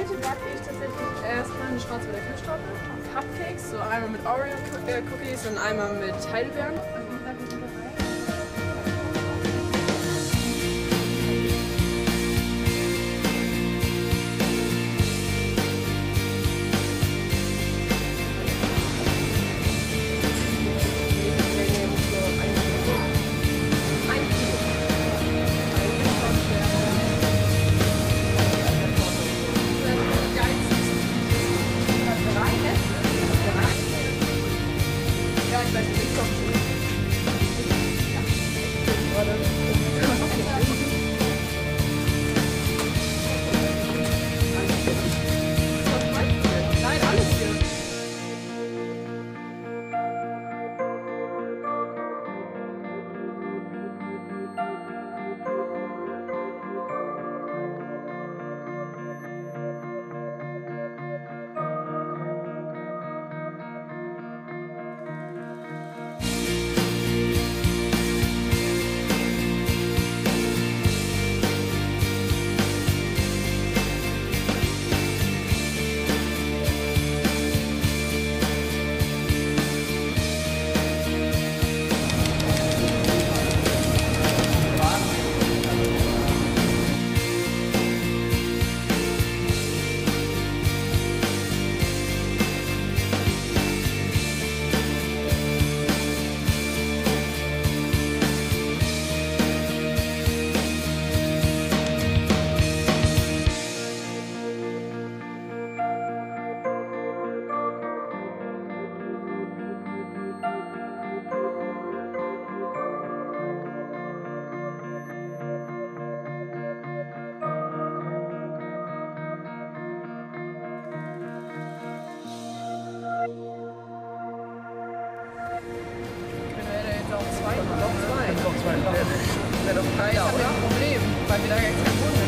heute backe ich tatsächlich erstmal eine Schwarzwälder Kirschtorte, Cupcakes, so einmal mit Oreo-Cookies und einmal mit Heidelbeeren. Ja, ich Noch zwei. Noch zwei. Wäre doch Ja, keiner, ich habe oder? ein Problem, weil wir da jetzt keinen Boden